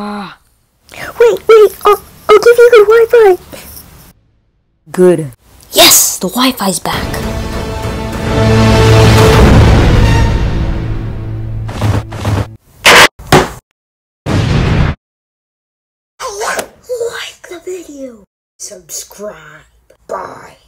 Wait, wait, I'll, I'll give you the Wi-Fi. Good. Yes, the Wi-Fi's back. Like the video. Subscribe. Bye.